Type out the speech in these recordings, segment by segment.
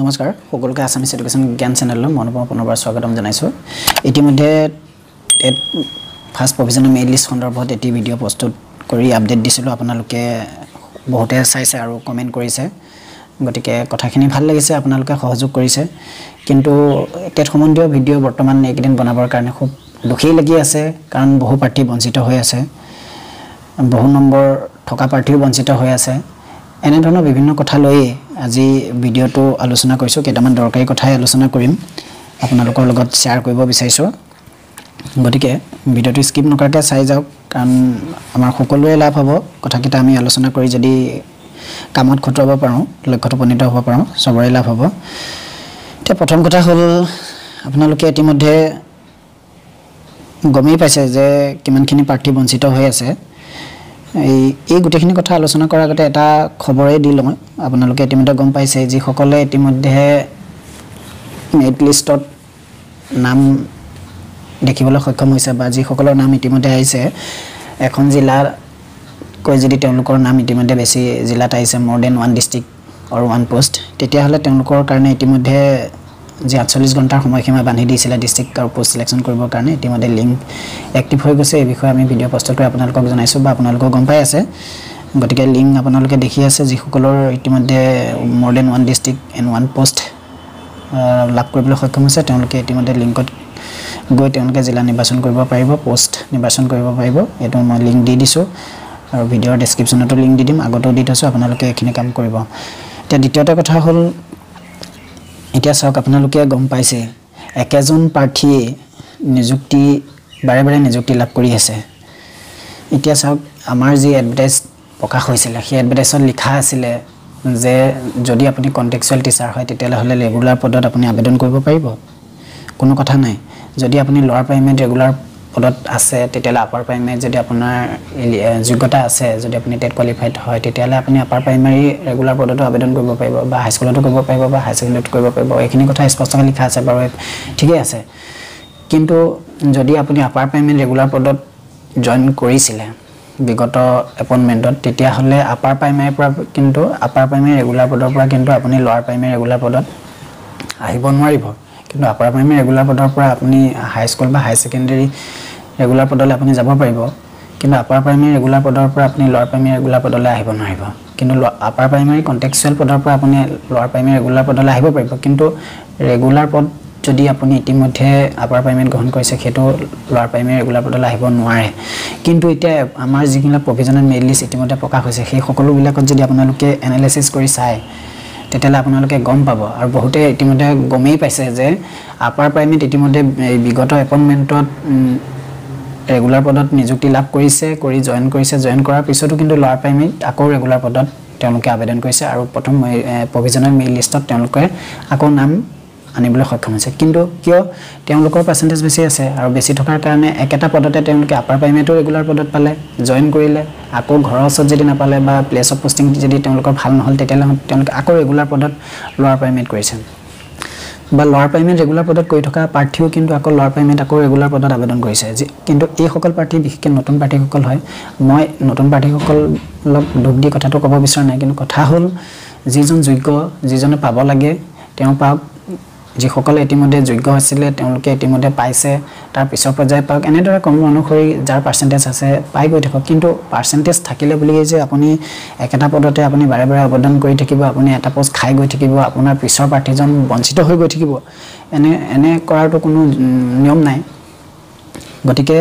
নমস্কাৰ সকলোকে Assamese education জ্ঞান চেনেললৈ মই অনুপম পুনৰবাৰ স্বাগতম জনাইছোঁ। ইতিমধ্যে ফাৰ্ষ্ট প্ৰভিজনেল মেৰিট লিষ্ট সন্দৰ্ভত এটি ভিডিঅ' প্ৰস্তুত কৰি আপডেট দিছিলোঁ। আপোনালোকে বহুতে চাইছে আৰু কমেণ্ট কৰিছে। গতিকে কথাখিনি ভাল লাগিছে আপোনালোকে সহযোগ কৰিছে। কিন্তু টেট সম্বন্ধীয় ভিডিঅ' বৰ্তমান এইকেইদিন বনাবৰ কাৰণে খুব দুখেই লাগি আছে কাৰণ বহু প্ৰাৰ্থী বঞ্চিত হৈ আছে। বহু নম্বৰ থকা প্ৰাৰ্থীও বঞ্চিত হৈ আছে। এনেধৰণৰ বিভিন্ন কথা লৈয়ে আজি ভিডিঅ'টো আলোচনা কৰিছোঁ কেইটামান দৰকাৰী কথাই আলোচনা কৰিম আপোনালোকৰ লগত শ্বেয়াৰ কৰিব বিচাৰিছোঁ। গতিকে ভিডিঅ'টো স্কিপ নকৰাকৈ চাই যাওক কাৰণ আমাৰ সকলোৰে লাভ হ'ব কথাকেইটা আমি আলোচনা কৰি যদি কামত খটুৱাব পাৰোঁ লক্ষ্যত উপনীত হ'ব পাৰোঁ চবৰে লাভ হ'ব। এতিয়া প্ৰথম কথা হ'ল আপোনালোকে ইতিমধ্যে গমেই পাইছে যে কিমানখিনি প্ৰাৰ্থী বঞ্চিত হৈ আছে। এই এই গোটেইখিনি কথা আলোচনা কৰাৰ আগতে এটা খবৰেই দি লওঁ। আপোনালোকে ইতিমধ্যে গম পাইছে যিসকলে ইতিমধ্যে মেৰিট লিষ্টত নাম দেখিবলৈ সক্ষম হৈছে বা যিসকলৰ নাম ইতিমধ্যে আহিছে এখন জিলাকৈ যদি তেওঁলোকৰ নাম ইতিমধ্যে বেছি জিলাত আহিছে মোৰ দেন ওৱান ডিষ্ট্ৰিক্ট আৰু ওৱান পোষ্ট তেতিয়াহ'লে তেওঁলোকৰ কাৰণে ইতিমধ্যে যি আঠচল্লিছ ঘণ্টাৰ সময়সীমা বান্ধি দিছিলে ডিষ্ট্ৰিক্ট আৰু পোষ্ট চিলেকশ্যন কৰিবৰ কাৰণে ইতিমধ্যে লিংক এক্টিভ হৈ গৈছে। এই বিষয়ে আমি ভিডিঅ' প্ৰস্তুত কৰি আপোনালোকক জনাইছোঁ বা আপোনালোকেও গম পাই আছে। গতিকে লিংক আপোনালোকে দেখি আছে যিসকলৰ ইতিমধ্যে more than one district and one post লাভ কৰিবলৈ সক্ষম হৈছে তেওঁলোকে ইতিমধ্যে লিংকত গৈ তেওঁলোকে জিলা নিৰ্বাচন কৰিব পাৰিব পোষ্ট নিৰ্বাচন কৰিব পাৰিব। এইটো মই লিংক দি দিছোঁ আৰু ভিডিঅ'ৰ ডেছক্ৰিপশ্যনতো লিংক দি দিম। আগতেও দি থৈছোঁ আপোনালোকে এইখিনি কাম কৰিব। এতিয়া দ্বিতীয়তে কথা হ'ল এতিয়া চাওক আপোনালোকে গম পাইছে একেজন প্ৰাৰ্থীয়ে নিযুক্তি বাৰে বাৰে নিযুক্তি লাভ কৰি আছে। এতিয়া চাওক আমাৰ যি এডভাৰটাইজ প্ৰকাশ হৈছিলে সেই এডভাৰটাইজত লিখা আছিলে যে যদি আপুনি কণ্টেক্সুৱেল টিচাৰ হয় তেতিয়াহ'লে ৰেগুলাৰ পদত আপুনি আবেদন কৰিব পাৰিব। কোনো কথা নাই। যদি আপুনি ল'ৱাৰ প্ৰাইমেৰীত ৰেগুলাৰ পদত আছে তেতিয়াহ'লে আপাৰ প্ৰাইমেৰীত যদি আপোনাৰ যোগ্যতা আছে যদি আপুনি টেট কোৱালিফাইড হয় তেতিয়াহ'লে আপুনি আপাৰ প্ৰাইমেৰী ৰেগুলাৰ পদতো আবেদন কৰিব পাৰিব বা হাইস্কুলতো কৰিব পাৰিব বা হায়াৰ ছেকেণ্ডেৰীত কৰিব পাৰিব। এইখিনি কথা স্পষ্টকৈ লিখা আছে বাৰু ঠিকেই আছে। কিন্তু যদি আপুনি আপাৰ প্ৰাইমেৰী ৰেগুলাৰ পদত জইন কৰিছিলে বিগত এপইণ্টমেণ্টত তেতিয়াহ'লে আপাৰ প্ৰাইমেৰীৰ পৰা কিন্তু আপাৰ প্ৰাইমেৰী ৰেগুলাৰ পদৰ পৰা কিন্তু আপুনি ল'ৱাৰ প্ৰাইমেৰী ৰেগুলাৰ পদত আহিব নোৱাৰিব। কিন্তু আপাৰ প্ৰাইমেৰী ৰেগুলাৰ পদৰ পৰা আপুনি হাইস্কুল বা হায়াৰ ছেকেণ্ডেৰী ৰেগুলাৰ পদলৈ আপুনি যাব পাৰিব। কিন্তু আপাৰ প্ৰাইমেৰী ৰেগুলাৰ পদৰ পৰা আপুনি ল'ৱাৰ প্ৰাইমেৰী ৰেগুলাৰ পদলৈ আহিব নোৱাৰিব। কিন্তু আপাৰ প্ৰাইমেৰী কণ্টেক্সুৱেল পদৰ পৰা আপুনি ল'ৱাৰ প্ৰাইমেৰী ৰেগুলাৰ পদলৈ আহিব পাৰিব। কিন্তু ৰেগুলাৰ পদ যদি আপুনি ইতিমধ্যে আপাৰ প্ৰাইমেৰীত গ্ৰহণ কৰিছে সেইটো ল'ৱাৰ প্ৰাইমেৰী ৰেগুলাৰ পদলৈ আহিব নোৱাৰে। কিন্তু এতিয়া আমাৰ যিবিলাক প্ৰভিজনেল মেৰিট লিষ্ট ইতিমধ্যে প্ৰকাশ হৈছে সেই সকলোবিলাকত যদি আপোনালোকে এনালাইচিছ কৰি চায় তেতিয়াহ'লে আপোনালোকে গম পাব। আৰু বহুতে ইতিমধ্যে গমেই পাইছে যে আপাৰ প্ৰাইমেৰীত ইতিমধ্যে বিগত এপইণ্টমেণ্টত ৰেগুলাৰ পদত নিযুক্তি লাভ কৰিছে কৰি জইন কৰিছে। জইন কৰাৰ পিছতো কিন্তু ল'ৱাৰ প্ৰাইমেৰীত আকৌ ৰেগুলাৰ পদত তেওঁলোকে আবেদন কৰিছে। আৰু প্ৰথম প্ৰভিজনেল মেৰিট লিষ্টত তেওঁলোকে আকৌ নাম আনিবলৈ সক্ষম হৈছে। কিন্তু কিয়? তেওঁলোকৰ পাৰ্চেণ্টেজ বেছি আছে আৰু বেছি থকাৰ কাৰণে একেটা পদতে তেওঁলোকে আপাৰ প্ৰাইমেৰীটো ৰেগুলাৰ পদত পালে জইন কৰিলে আকৌ ঘৰৰ ওচৰত যদি নাপালে বা প্লেচ অফ পষ্টিং যদি তেওঁলোকৰ ভাল নহ'ল তেতিয়াহ'লে তেওঁলোকে আকৌ ৰেগুলাৰ পদত ল'ৱাৰ প্ৰাইমেৰীত কৰিছে। বা ল'ৱাৰ প্ৰাইমেৰীত ৰেগুলাৰ পদত কৰি থকা প্ৰাৰ্থীও কিন্তু আকৌ ল'ৱাৰ প্ৰাইমেৰীত আকৌ ৰেগুলাৰ পদত আবেদন কৰিছে। যি কিন্তু এইসকল প্ৰাৰ্থী বিশেষকৈ নতুন প্ৰাৰ্থীসকল হয় মই নতুন প্ৰাৰ্থীসকলক দুখ দি কথাটো ক'ব বিচৰা নাই কিন্তু কথা হ'ল যিজন যোগ্য যিজনে পাব লাগে তেওঁ পাওক যিসকলে ইতিমধ্যে যোগ্য হৈছিলে তেওঁলোকে ইতিমধ্যে পাইছে তাৰ পিছৰ পৰ্যায়ে পাওক এনেদৰে কৰ্ম অনুসৰি যাৰ পাৰ্চেণ্টেজ আছে পাই গৈ থাকক। কিন্তু পাৰ্চেণ্টেজ থাকিলে বুলিয়েই যে আপুনি একেটা পদতে আপুনি বাৰে বাৰে আবেদন কৰি থাকিব আপুনি এটা পষ্ট খাই গৈ থাকিব আপোনাৰ পিছৰ প্ৰাৰ্থীজন বঞ্চিত হৈ গৈ থাকিব। এনে এনে কৰাৰতো কোনো নিয়ম নাই। গতিকে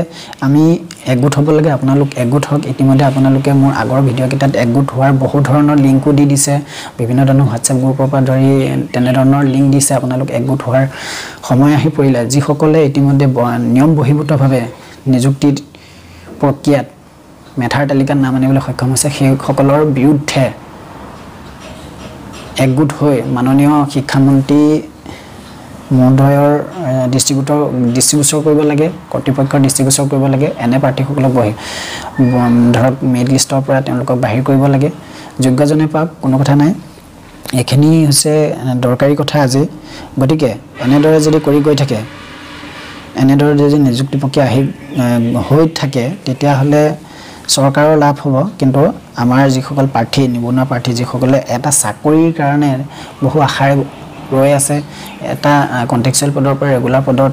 আমি একগোট হ'ব লাগে আপোনালোক একগোট হওক। ইতিমধ্যে আপোনালোকে মোৰ আগৰ ভিডিঅ'কেইটাত একগোট হোৱাৰ বহু ধৰণৰ লিংকো দি দিছে। বিভিন্ন ধৰণৰ হোৱাটছএপ গ্ৰুপৰ পৰা ধৰি তেনেধৰণৰ লিংক দিছে। আপোনালোক একগোট হোৱাৰ সময় আহি পৰিলে। যিসকলে ইতিমধ্যে নিয়ম বহিৰ্ভূতভাৱে নিযুক্তি প্ৰক্ৰিয়াত মেধাৰ তালিকাত নাম আনিবলৈ সক্ষম হৈছে সেইসকলৰ বিৰুদ্ধে একগোট হৈ মাননীয় শিক্ষামন্ত্ৰী মহোদয়ৰ ডিষ্ট্ৰিবিউটৰ ডিষ্ট্ৰিবিউচৰ কৰিব লাগে কৰ্তৃপক্ষৰ ডিষ্ট্ৰিবিউচৰ কৰিব লাগে এনে প্ৰাৰ্থীসকলক বহি ধৰক মেৰিট লিষ্টৰ পৰা তেওঁলোকক বাহিৰ কৰিব লাগে। যোগ্যজনে পাওক কোনো কথা নাই। এইখিনি হৈছে দৰকাৰী কথা আজি। গতিকে এনেদৰে যদি কৰি গৈ থাকে এনেদৰে যদি নিযুক্তি প্ৰক্ৰিয়া আহি হৈ থাকে তেতিয়াহ'লে চৰকাৰৰ লাভ হ'ব। কিন্তু আমাৰ যিসকল প্ৰাৰ্থী নিবনুৱা প্ৰাৰ্থী যিসকলে এটা চাকৰিৰ কাৰণে বহু আশাৰে ৰৈ আছে। এটা কণ্টেক্সুৱেল পদৰ পৰা ৰেগুলাৰ পদত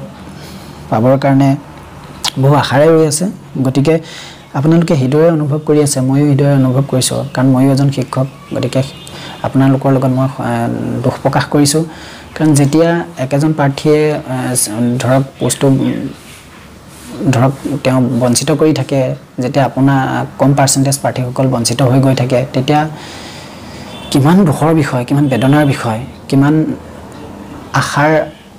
পাবৰ কাৰণে বহু আশাৰে ৰৈ আছে। গতিকে আপোনালোকে হৃদয়ে অনুভৱ কৰি আছে ময়ো হৃদয়ে অনুভৱ কৰিছোঁ কাৰণ ময়ো এজন শিক্ষক গতিকে আপোনালোকৰ লগত মই দুখ প্ৰকাশ কৰিছোঁ। কাৰণ যেতিয়া একেজন প্ৰাৰ্থীয়ে ধৰক পোষ্টটো ধৰক তেওঁ বঞ্চিত কৰি থাকে যেতিয়া আপোনাৰ কম পাৰ্চেণ্টেজ প্ৰাৰ্থীসকল বঞ্চিত হৈ গৈ থাকে তেতিয়া কিমান দুখৰ বিষয় কিমান বেদনাৰ বিষয় কিমান আশাৰ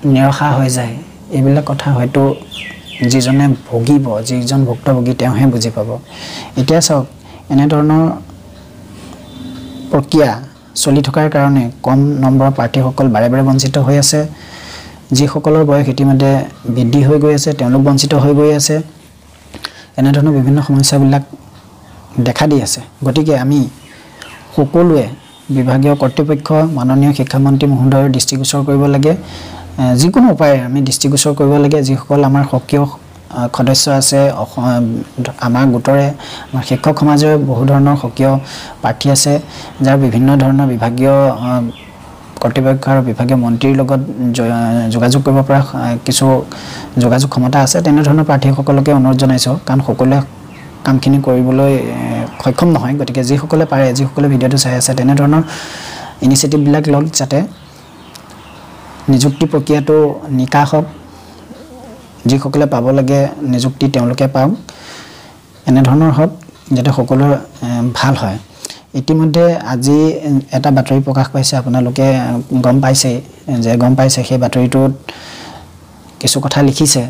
নিৰশা হৈ যায় এইবিলাক কথা হয়তো যিজনে ভুগিব যিজন ভুক্তভোগী তেওঁহে বুজি পাব। এতিয়া চাওক এনেধৰণৰ প্ৰক্ৰিয়া চলি থকাৰ কাৰণে কম নম্বৰৰ প্ৰাৰ্থীসকল বাৰে বাৰে বঞ্চিত হৈ আছে। যিসকলৰ বয়স ইতিমধ্যে বৃদ্ধি হৈ গৈ আছে তেওঁলোক বঞ্চিত হৈ গৈ আছে। এনেধৰণৰ বিভিন্ন সমস্যাবিলাক দেখা দি আছে। গতিকে আমি সকলোৱে বিভাগীয় কৰ্তৃপক্ষ মাননীয় শিক্ষামন্ত্ৰী মহোদয়ৰ দৃষ্টিগোচৰ কৰিব লাগে। যিকোনো উপায়েৰে আমি দৃষ্টিগোচৰ কৰিব লাগে। যিসকল আমাৰ সক্ৰিয় সদস্য আছে আমাৰ গোটৰে আমাৰ শিক্ষক সমাজৰ বহু ধৰণৰ সক্ৰিয় প্ৰাৰ্থী আছে যাৰ বিভিন্ন ধৰণৰ বিভাগীয় কৰ্তৃপক্ষ আৰু বিভাগীয় মন্ত্ৰীৰ লগত যোগাযোগ কৰিব পৰা কিছু যোগাযোগ ক্ষমতা আছে। তেনেধৰণৰ প্ৰাৰ্থীসকলকে অনুৰোধ জনাইছোঁ কাৰণ সকলোৱে কামখিনি কৰিবলৈ সক্ষম নহয়। গতিকে যিসকলে পাৰে যিসকলে ভিডিঅ'টো চাই আছে তেনেধৰণৰ ইনিচিয়েটিভবিলাক লওক যাতে নিযুক্তি প্ৰক্ৰিয়াটো নিকাশ হওক যিসকলে পাব লাগে নিযুক্তি তেওঁলোকে পাওক এনেধৰণৰ হওক যাতে সকলোৰে ভাল হয়। ইতিমধ্যে আজি এটা বাতৰি প্ৰকাশ পাইছে আপোনালোকে গম পাইছেই যে গম পাইছে সেই বাতৰিটোত কিছু কথা লিখিছে।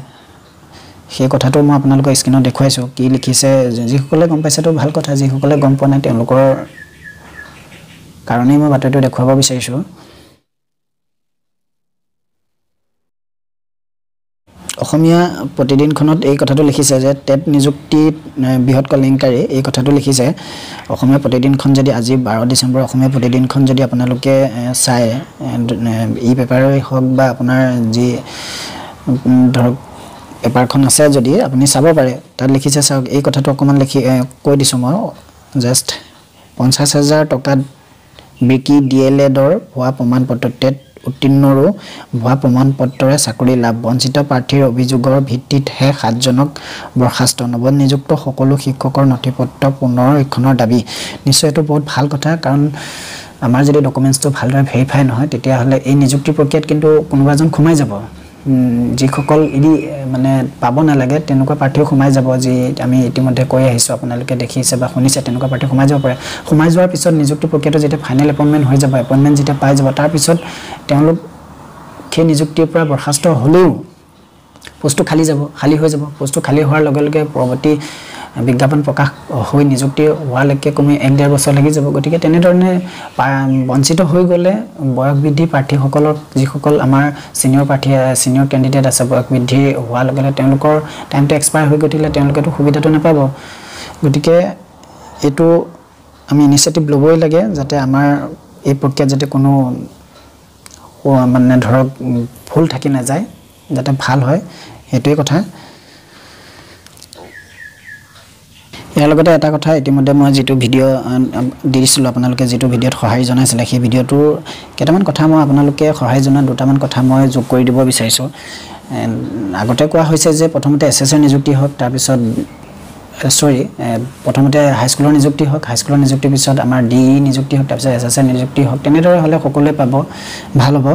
সেই কথাটো মই আপোনালোকৰ স্ক্ৰীণত দেখুৱাইছোঁ। কি লিখিছে যিসকলে গম পাইছেতো ভাল কথা যিসকলে গম পোৱা নাই তেওঁলোকৰ কাৰণেই মই বাতৰিটো দেখুৱাব বিচাৰিছোঁ। অসমীয়া প্ৰতিদিনখনত এই কথাটো লিখিছে যে টেট নিযুক্তিত বৃহৎ কলিংকাৰী এই কথাটো লিখিছে। অসমীয়া প্ৰতিদিনখন যদি আজি বাৰ ডিচেম্বৰ অসমীয়া প্ৰতিদিনখন যদি আপোনালোকে চায় ই পেপাৰেই হওক বা আপোনাৰ যি ধৰক পেপাৰখন আছে যদি আপুনি চাব পাৰে। তাত লিখিছে চাওক এই কথাটো অকণমান লিখি কৈ দিছোঁ মই জাষ্ট পঞ্চাছ হাজাৰ টকাত বিকি ডি এল এডৰ হোৱা প্ৰমাণপত্ৰ টেট উত্তীৰ্ণৰো ভুৱা প্ৰমাণ পত্ৰৰে চাকৰি লাভ বঞ্চিত প্ৰাৰ্থীৰ অভিযোগৰ ভিত্তিতহে সাতজনক বৰ্খাস্ত নৱনিযুক্ত সকলো শিক্ষকৰ নথি পত্ৰ পুনৰীক্ষণৰ দাবী। নিশ্চয় এইটো বহুত ভাল কথা কাৰণ আমাৰ যদি ডকুমেণ্টছটো ভালদৰে ভেৰিফাই নহয় তেতিয়াহ'লে এই নিযুক্তি প্ৰক্ৰিয়াত কিন্তু কোনোবা এজন সোমাই যাব। যিসকল এদি মানে পাব নালাগে তেনেকুৱা প্ৰাৰ্থীও সোমাই যাব যি আমি ইতিমধ্যে কৈ আহিছোঁ আপোনালোকে দেখিছে বা শুনিছে তেনেকুৱা প্ৰাৰ্থী সোমাই যাব পাৰে। সোমাই যোৱাৰ পিছত নিযুক্তি প্ৰক্ৰিয়াটো যেতিয়া ফাইনেল এপইণ্টমেণ্ট হৈ যাব এপইণ্টমেণ্ট যেতিয়া পাই যাব তাৰপিছত তেওঁলোক সেই নিযুক্তিৰ পৰা বৰ্খাস্ত হ'লেও পোষ্টটো খালী যাব খালী হৈ যাব। পোষ্টটো খালী হোৱাৰ লগে লগে পৰৱৰ্তী বিজ্ঞাপন প্ৰকাশ হৈ নিযুক্তি হোৱালৈকে কমি এক ডেৰ বছৰ লাগি যাব। গতিকে তেনেধৰণে বঞ্চিত হৈ গ'লে বয়স বৃদ্ধি প্ৰাৰ্থীসকলক যিসকল আমাৰ ছিনিয়ৰ প্ৰাৰ্থী ছিনিয়ৰ কেণ্ডিডেট আছে বয়স বৃদ্ধি হোৱাৰ লগে লগে তেওঁলোকৰ টাইমটো এক্সপায়াৰ হৈ গতিকে তেওঁলোকেতো সুবিধাটো নাপাব। গতিকে এইটো আমি ইনিচিয়েটিভ ল'বই লাগে যাতে আমাৰ এই প্ৰক্ৰিয়াত যাতে কোনো মানে ধৰক ভুল থাকি নাযায় যাতে ভাল হয় সেইটোৱে কথা। ইয়াৰ লগতে এটা কথা ইতিমধ্যে মই যিটো ভিডিঅ' দিছিলোঁ আপোনালোকে যিটো ভিডিঅ'ত সঁহাৰি জনাইছিলে সেই ভিডিঅ'টোৰ কেইটামান কথা মই আপোনালোকে সঁহাৰি জনোৱা দুটামান কথা মই যোগ কৰি দিব বিচাৰিছোঁ। আগতে কোৱা হৈছে যে প্ৰথমতে এছ এছ এৰ নিযুক্তি হওক তাৰপিছত চৰি প্ৰথমতে হাইস্কুলৰ নিযুক্তি হওক হাইস্কুলৰ নিযুক্তিৰ পিছত আমাৰ ডি ই নিযুক্তি হওক তাৰপিছত এছ এছ এৰ নিযুক্তি হওক তেনেদৰে হ'লে সকলোৱে পাব ভাল হ'ব।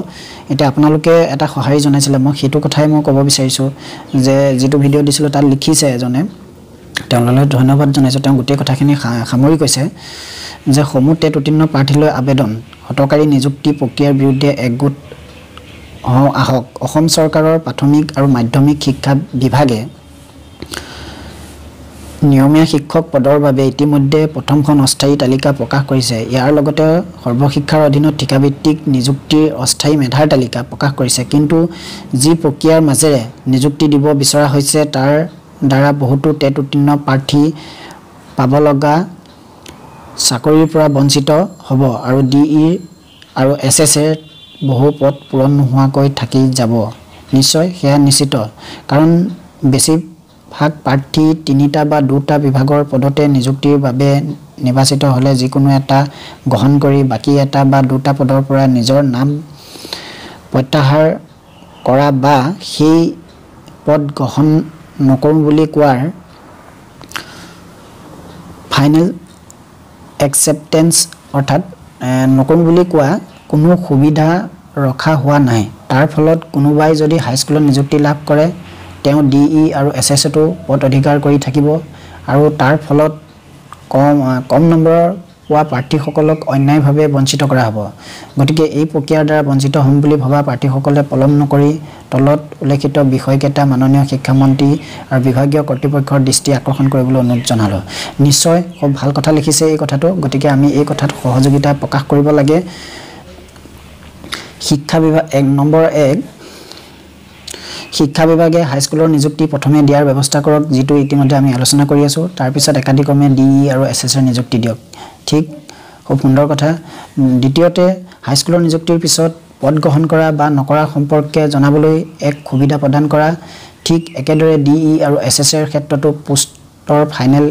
এতিয়া আপোনালোকে এটা সঁহাৰি জনাইছিলে মই সেইটো কথাই মই ক'ব বিচাৰিছোঁ যে যিটো ভিডিঅ' দিছিলোঁ তাত লিখিছে এজনে তেওঁলোকলৈ ধন্যবাদ জনাইছোঁ। তেওঁ গোটেই কথাখিনি সামৰি কৈছে যে সমূহ টেট উত্তীৰ্ণ প্ৰাৰ্থীলৈ আবেদন হতকাৰী নিযুক্তি প্ৰক্ৰিয়াৰ বিৰুদ্ধে একগোট আহক অসম চৰকাৰৰ প্ৰাথমিক আৰু মাধ্যমিক শিক্ষা বিভাগে নিয়মীয়া শিক্ষক পদৰ বাবে ইতিমধ্যে প্ৰথমখন অস্থায়ী তালিকা প্ৰকাশ কৰিছে। ইয়াৰ লগতে সৰ্বশিক্ষাৰ অধীনত ঠিকাভিত্তিক নিযুক্তিৰ অস্থায়ী মেধাৰ তালিকা প্ৰকাশ কৰিছে। কিন্তু যি প্ৰক্ৰিয়াৰ মাজেৰে নিযুক্তি দিব বিচৰা হৈছে তাৰ দ্বাৰা বহুতো টেট উত্তীৰ্ণ প্ৰাৰ্থী পাব লগা চাকৰিৰ পৰা বঞ্চিত হ'ব আৰু ডি ই আৰু এছ এছ এৰ বহু পদ পূৰণ নোহোৱাকৈ থাকি যাব। নিশ্চয় সেয়া নিশ্চিত। কাৰণ বেছিভাগ প্ৰাৰ্থী তিনিটা বা দুটা বিভাগৰ পদতে নিযুক্তিৰ বাবে নিৰ্বাচিত হ'লে যিকোনো এটা গ্ৰহণ কৰি বাকী এটা বা দুটা পদৰ পৰা নিজৰ নাম প্ৰত্যাহাৰ কৰা বা সেই পদ গ্ৰহণ নকৰোঁ বুলি কোৱাৰ ফাইনেল একচেপ্টেঞ্চ অৰ্থাৎ নকৰোঁ বুলি কোৱা কোনো সুবিধা ৰখা হোৱা নাই। তাৰ ফলত কোনোবাই যদি হাইস্কুলত নিযুক্তি লাভ কৰে তেওঁ ডি ই আৰু এছ এছ এটো পদ অধিকাৰ কৰি থাকিব আৰু তাৰ ফলত কম কম নম্বৰৰ পোৱা প্ৰাৰ্থীসকলক অন্যায়ভাৱে বঞ্চিত কৰা হ'ব। গতিকে এই প্ৰক্ৰিয়াৰ দ্বাৰা বঞ্চিত হ'ম বুলি ভবা প্ৰাৰ্থীসকলে পলম নকৰি তলত উল্লেখিত বিষয়কেইটা মাননীয় শিক্ষামন্ত্ৰী আৰু বিভাগীয় কৰ্তৃপক্ষৰ দৃষ্টি আকৰ্ষণ কৰিবলৈ অনুৰোধ জনালোঁ। নিশ্চয় খুব ভাল কথা লিখিছে এই কথাটো গতিকে আমি এই কথাত সহযোগিতা প্ৰকাশ কৰিব লাগে। শিক্ষা বিভাগ এক নম্বৰ এক শিক্ষা বিভাগে হাইস্কুলৰ নিযুক্তি প্ৰথমে দিয়াৰ ব্যৱস্থা কৰক যিটো ইতিমধ্যে আমি আলোচনা কৰি আছোঁ। তাৰপিছত একাদিক্ৰমে ডি ই আৰু এছ এছৰ নিযুক্তি দিয়ক। ঠিক খুব সুন্দৰ কথা। দ্বিতীয়তে হাইস্কুলৰ নিযুক্তিৰ পিছত পদ গ্ৰহণ কৰা বা নকৰা সম্পৰ্কে জনাবলৈ এক সুবিধা প্ৰদান কৰা। ঠিক একেদৰে ডি ই আৰু এছ এছৰ ক্ষেত্ৰতো পোষ্টৰ ফাইনেল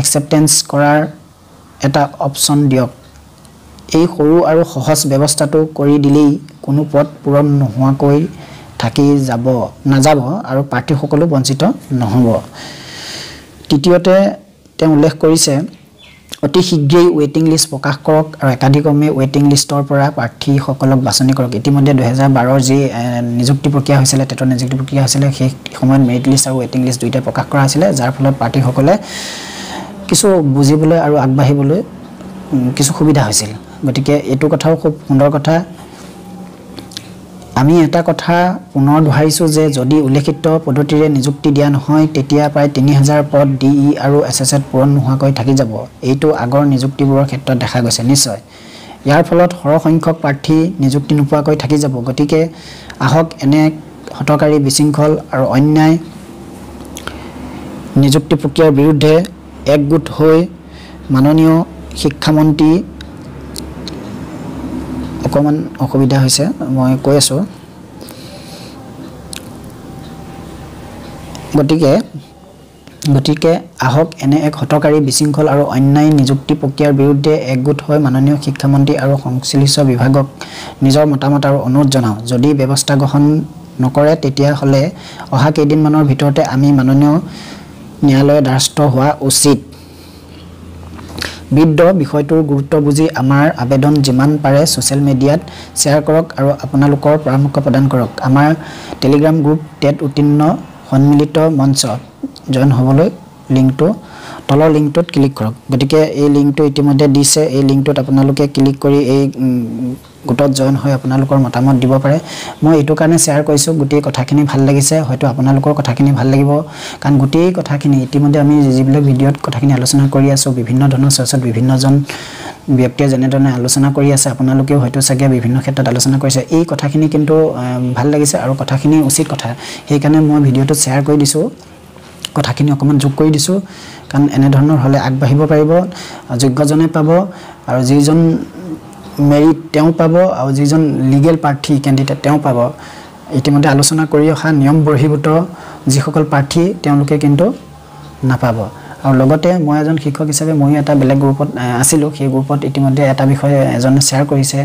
একচেপ্টেঞ্চ কৰাৰ এটা অপশ্যন দিয়ক। এই সৰু আৰু সহজ ব্যৱস্থাটো কৰি দিলেই কোনো পদ পূৰণ নোহোৱাকৈ থাকি যাব নাযাব আৰু প্ৰাৰ্থীসকলো বঞ্চিত নহ'ব। তৃতীয়তে তেওঁ উল্লেখ কৰিছে অতি শীঘ্ৰেই ৱেইটিং লিষ্ট প্ৰকাশ কৰক আৰু একাধিক্ৰমে ৱেইটিং লিষ্টৰ পৰা প্ৰাৰ্থীসকলক বাছনি কৰক। ইতিমধ্যে দুহেজাৰ বাৰৰ যি নিযুক্তি প্ৰক্ৰিয়া হৈছিলে টেটৰ নিযুক্তি প্ৰক্ৰিয়া হৈছিলে সেই সময়ত মেৰিট লিষ্ট আৰু ৱেইটিং লিষ্ট দুয়োটাই প্ৰকাশ কৰা হৈছিলে যাৰ ফলত প্ৰাৰ্থীসকলে কিছু বুজিবলৈ আৰু আগবাঢ়িবলৈ কিছু সুবিধা হৈছিল। গতিকে এইটো কথাও খুব সুন্দৰ কথা। আমি এটা কথা পুনৰ দোহাৰিছোঁ যে যদি উল্লেখিত পদ্ধতিৰে নিযুক্তি দিয়া নহয় তেতিয়া প্ৰায় তিনি হাজাৰ পদ ডি ই আৰু এছ এছ এত পূৰণ নোহোৱাকৈ থাকি যাব। এইটো আগৰ নিযুক্তিবোৰৰ ক্ষেত্ৰত দেখা গৈছে নিশ্চয়। ইয়াৰ ফলত সৰহসংখ্যক প্ৰাৰ্থী নিযুক্তি নোপোৱাকৈ থাকি যাব। গতিকে আহক এনে হতকাৰী বিশৃংখল আৰু অন্যায় নিযুক্তি প্ৰক্ৰিয়াৰ বিৰুদ্ধে একগোট হৈ মাননীয় শিক্ষামন্ত্ৰী অকণমান অসুবিধা হৈছে মই কৈ আছোঁ। গতিকে গতিকে আহক এনে এক হতকাৰী বিশৃংখল আৰু অন্যায় নিযুক্তি প্ৰক্ৰিয়াৰ বিৰুদ্ধে একগোট হৈ মাননীয় শিক্ষামন্ত্ৰী আৰু সংশ্লিষ্ট বিভাগক নিজৰ মতামত আৰু অনুৰোধ জনাওঁ। যদি ব্যৱস্থা গ্ৰহণ নকৰে তেতিয়াহ'লে অহা কেইদিনমানৰ ভিতৰতে আমি মাননীয় ন্যায়ালয়ৰ দ্বাৰস্থ হোৱা উচিত। বৃদ্ধ বিষয়টোৰ গুৰুত্ব বুজি আমাৰ আবেদন যিমান পাৰে ছ'চিয়েল মিডিয়াত শ্বেয়াৰ কৰক আৰু আপোনালোকৰ পৰামৰ্শ প্ৰদান কৰক। আমাৰ টেলিগ্ৰাম গ্ৰুপ টেট উত্তীৰ্ণ সন্মিলিত মঞ্চ। জইন হ'বলৈ লিংকটো তলৰ লিংকটোত ক্লিক কৰক। গতিকে এই লিংকটো ইতিমধ্যে দিছে। এই লিংকটোত আপোনালোকে ক্লিক কৰি এই গোটত জইন হৈ আপোনালোকৰ মতামত দিব পাৰে। মই এইটো কাৰণে শ্বেয়াৰ কৰিছোঁ। গোটেই কথাখিনি ভাল লাগিছে। হয়তো আপোনালোকৰ কথাখিনি ভাল লাগিব। কাৰণ গোটেই কথাখিনি ইতিমধ্যে আমি যিবিলাক ভিডিঅ'ত কথাখিনি আলোচনা কৰি আছোঁ বিভিন্ন ধৰণৰ চৰ্চাত বিভিন্নজন ব্যক্তিয়ে যেনেধৰণে আলোচনা কৰি আছে আপোনালোকেও হয়তো চাগে বিভিন্ন ক্ষেত্ৰত আলোচনা কৰিছে। এই কথাখিনি কিন্তু ভাল লাগিছে আৰু কথাখিনি উচিত কথা। সেইকাৰণে মই ভিডিঅ'টোত শ্বেয়াৰ কৰি দিছোঁ। কথাখিনি অকণমান যোগ কৰি দিছোঁ। কাৰণ এনেধৰণৰ হ'লে আগবাঢ়িব পাৰিব যোগ্যজনে পাব আৰু যিজন মেৰিট তেওঁ পাব আৰু যিজন লিগেল প্ৰাৰ্থী কেণ্ডিডেট তেওঁ পাব। ইতিমধ্যে আলোচনা কৰি অহা নিয়ম বৰ্হিভূত যিসকল প্ৰাৰ্থী তেওঁলোকে কিন্তু নাপাব। আৰু লগতে মই এজন শিক্ষক হিচাপে ময়ো এটা বেলেগ গ্ৰুপত আছিলোঁ। সেই গ্ৰুপত ইতিমধ্যে এটা বিষয় এজনে শ্বেয়াৰ কৰিছে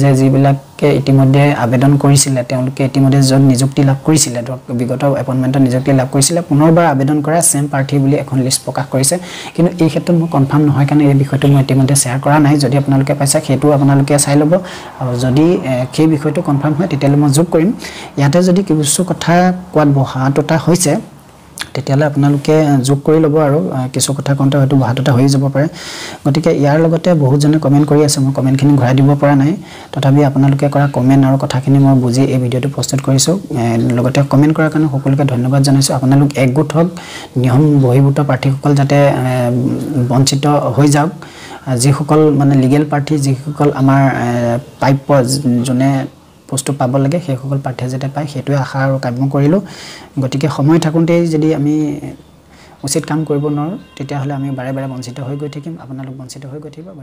যে যিবিলাকে ইতিমধ্যে আবেদন কৰিছিলে তেওঁলোকে ইতিমধ্যে য'ত নিযুক্তি লাভ কৰিছিলে ধৰক বিগত এপইণ্টমেণ্টত নিযুক্তি লাভ কৰিছিলে পুনৰবাৰ আবেদন কৰা ছেম প্ৰাৰ্থী বুলি এখন লিষ্ট প্ৰকাশ কৰিছে। কিন্তু এই ক্ষেত্ৰত মই কনফাৰ্ম নহয় কাৰণে এই বিষয়টো মই ইতিমধ্যে শ্বেয়াৰ কৰা নাই। যদি আপোনালোকে পাইছে সেইটো আপোনালোকে চাই ল'ব। আৰু যদি সেই বিষয়টো কনফাৰ্ম হয় তেতিয়াহ'লে মই যোগ কৰিম। ইয়াতে যদি কিছু কথা কোৱাত বহা তোতা হৈছে তেতিয়াহ'লে আপোনালোকে যোগ কৰি ল'ব আৰু কিছু কথা কওঁতে হয়তো বহাটোতে হৈ যাব পাৰে। গতিকে ইয়াৰ লগতে বহুতজনে কমেণ্ট কৰি আছে মই কমেণ্টখিনি ঘূৰাই দিব পৰা নাই। তথাপি আপোনালোকে কৰা কমেণ্ট আৰু কথাখিনি মই বুজি এই ভিডিঅ'টো প্ৰস্তুত কৰিছোঁ। লগতে কমেণ্ট কৰাৰ কাৰণে সকলোকে ধন্যবাদ জনাইছোঁ। আপোনালোক একগোট হওক নিয়ম বহিৰ্ভূত প্ৰাৰ্থীসকল যাতে বঞ্চিত হৈ যাওক। যিসকল মানে লিগেল প্ৰাৰ্থী যিসকল আমাৰ প্ৰাপ্য যোনে বস্তু পাব লাগে সেইসকল প্ৰাৰ্থীয়ে যাতে পায় সেইটোৱে আশা আৰু কাম্য কৰিলোঁ। গতিকে সময় থাকোঁতেই যদি আমি উচিত কাম কৰিব নোৱাৰোঁ তেতিয়াহ'লে আমি বাৰে বাৰে বঞ্চিত হৈ গৈ থাকিম আপোনালোক বঞ্চিত হৈ গৈ থাকিব।